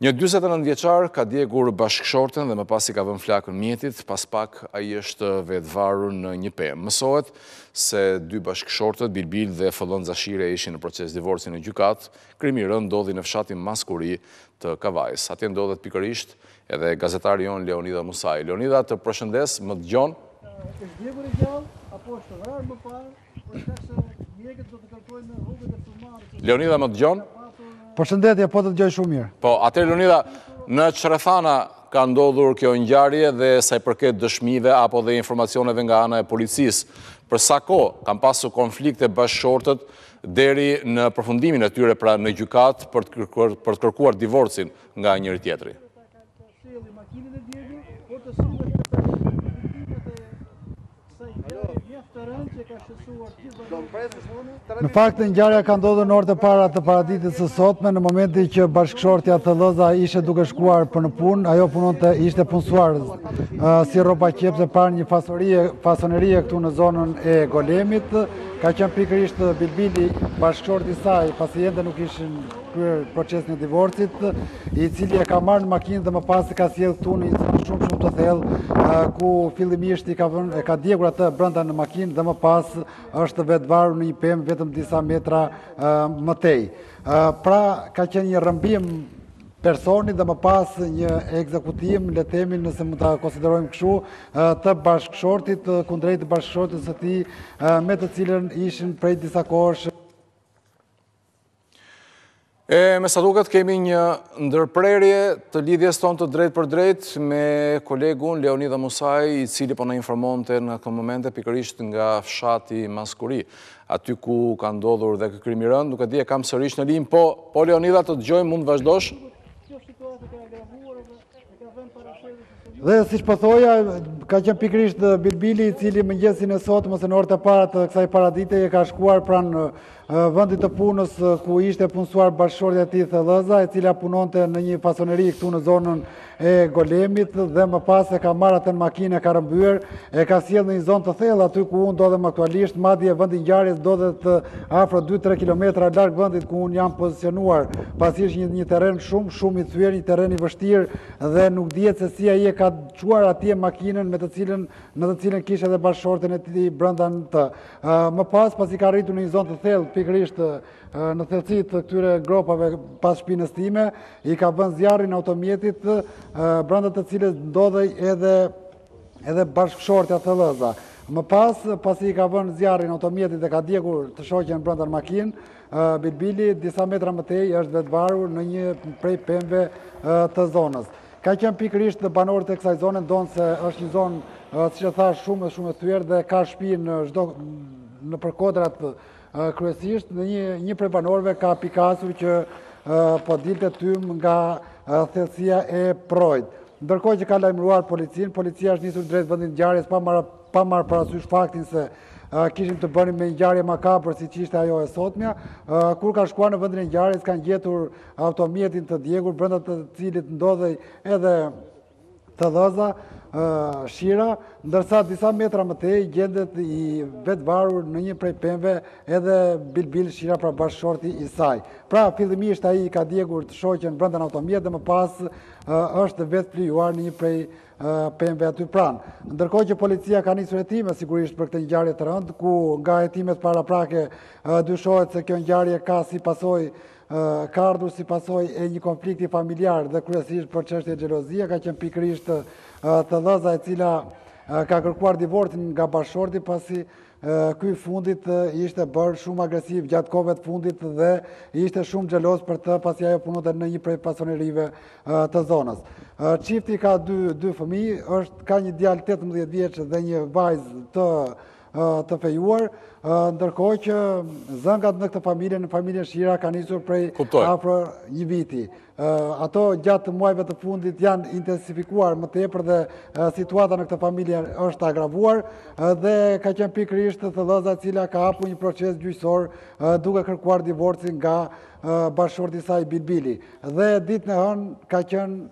Një dyzet e nëntë vjeçar ka djegur bashkëshorten dhe më pas i ka vënë flakën mjetit, pas pak ai është vetëvarur në një pemë. Mësohet se dy bashkëshortët, Bilbil dhe Thëllëza Shire ishin në proces divorci në gjykatë, krimi i rëndë ndodhi në fshatin Maskuri të Kavajës. Atje ndodhet pikërisht edhe gazetari jonë Leonida Musaj. Leonida, të përshëndes, më dëgjon? Është djegur e gjallë apo është vrarë më parë? Leonida më dëgjon? Përshëndetje, po të dëgjoj shumë mirë. Po, atëherë Leonida, në ç'rrethana ka ndodhur kjo ngjarje dhe sa i përket dëshmive apo dhe informacioneve nga ana e policisë. Për sa kohë kanë pasur konflikte bashkëshortët deri në përfundimin e tyre pra në gjykatë për të kërkuar divorcin nga njëri-tjetri. Seli makinën e djegur, por të sile të të rëndimit e sa i kërë e mjeftë të rëndë që ka shësuar të gjithë bërë në të zonë. Në fakt, ngjarja ka ndodhur në orët e para të paradites së sotme, në momentin që bashkëshortja Thëllëza ishte duke shkuar për në punë, ajo punon të ishte punësuar si rrobaqepëse pranë një fasonerie këtu në zonën e Golemit, ka qenë pikërisht Bilbili bashkëshorti i saj, pasi ende nuk ishin kryer procesin e divorcit, i cili e ka marrë në makinë dhe më pas e ka sjellë këtu në një zonë shumë shumë të thellë, ku fillimisht i ka vënë e ka djegur atë brenda në makinë dhe më pas është vetëvarur në një pemë vetëm disa metra më tej. Pra ka qenë një rrëmbim personi dhe më pas një ekzekutim, le të themi nëse mund ta konsiderojmë kështu, të bashkëshortit kundrejt bashkëshortes së tij, me të cilën ishin prej disa kohësh E me sa duket kemi një ndërprerje të lidhjes tonë të drejtpërdrejtë me kolegun Leonida Musaj, i cili po na informonte në këto momente pikërisht nga fshati Maskuri, aty ku ka ndodhur dhe ky krim i rëndë, nuk e di e kam sërish në linjë, po, po Leonida të dëgjojmë, mund të vazhdosh? Dhe siç po thoja, po ka qenë pikërisht Bilbili, i cili mëngjesin e sotëm, ose në orët e para të kësaj paradite, e ka shkuar pranë vendit të punës, ku ishte punësuar bashkëshortja e tij Thëllëza, e cila punonte në një fasoneri këtu në zonën e Golemit, dhe më pas e ka marrë atë në makinë, e ka rrëmbyer, e ka sjellë në një zonë të thellë, aty ku unë ndodhem aktualisht, madje vendi i ngjarjes ndodhet Afro dy tre kilometra larg vendit ku unë jam pozicionuar, pasi është një një terren shumë shumë i thyer, një terren i vështirë dhe nuk dihet se si ai e ka çuar atje makinën me të cilën në të cilën kishte edhe bashkëshorten e tij brenda në të. Më pas pasi ka arritur në një zonë të thellë, pikërisht në thellësi të këtyre gropave pas shpinës time, i ka vënë zjarrin automjetit brenda të cilës ndodhej edhe Edhe bashkëshortja Thellëza. Më pas, pasi i ka vënë zjarrin automjetit dhe ka djegur të shoqen brenda në makinë, Bilbili disa metra më tej është vetëvarur në një prej pemëve të zonës. Ka qenë pikërisht banorët e kësaj zone, ndonëse është një zonë, siç e thashë, shumë e shumë e thyer, dhe ka shtëpi në çdo në përkodrat Kryesisht një, një prej banorëve ka pikasur që po dilte tym nga thellësia e përroit. Ndërkohë që ka lajmëruar policinë, policia është nisur drejt vendit të ngjarjes pa marrë parasysh faktin se kishim të bënim me ngjarje makabër siç ishte ajo e sotmja. Kur kanë shkuar në vendin e ngjarjes kanë gjetur automjetin të djegur brenda të cilit ndodhej edhe Thëllëza Shira, ndërsa disa metra më tej gjendet i vetëvarur në një prej pemëve edhe Bilbil Shira pra bashkëshorti i saj. Pra, fillimisht ai ka djegur të shoqen brenda në automjet dhe më pas është vetëflijuar në një prej pemëve aty pranë. Ndërkohë që policia ka nisur hetime sigurisht për këtë ngjarje të rëndë, ku nga hetimet paraprake dyshohet se kjo ngjarje ka si pasojë ka ardhur si pasojë e një konflikti familjar dhe kryesisht për çështje xhelozie, ka qenë pikërisht Thëllëza e cila ka kërkuar divorcin nga bashkëshorti pasi ky i fundit ishte bërë shumë agresiv gjatë kohëve të fundit dhe ishte shumë xheloz për të pasi ajo punonte në një prej fasonerive të zonës. Çifti ka dy fëmijë, ka një djalë 18 vjeç dhe një vajzë të të fejuar, ndërkohë që zënkat në këtë familje, në familjen Shira, kanë nisur prej afro një viti. Ato gjatë muajve të fundit janë intensifikuar më tepër dhe situata në këtë familje është agravuar dhe ka qenë pikërisht Thëllëza e cila ka hapur një proces gjyqësor duke kërkuar divorcin nga bashkëshorti i saj Bilbili. Dhe ditën e hënë ka qenë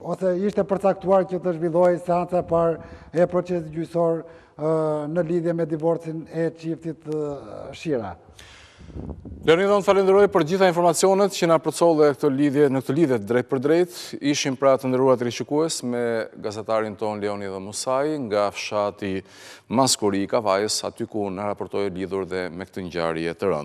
ose ishte përcaktuar që të zhvillohej seanca e parë e procesit gjyqësor në lidhje me divorcin e çiftit Shira. Leonidha, unë të falënderoj për gjithë informacionet që na përcolle në këtë lidhje drejtpërdrejt. Ishim pra të nderuar teleshikues me gazetarin tonë Leonidha Musaj nga fshati Maskuri i Kavajës, aty ku na raportoi lidhur dhe me këtë ngjarje të rëndë.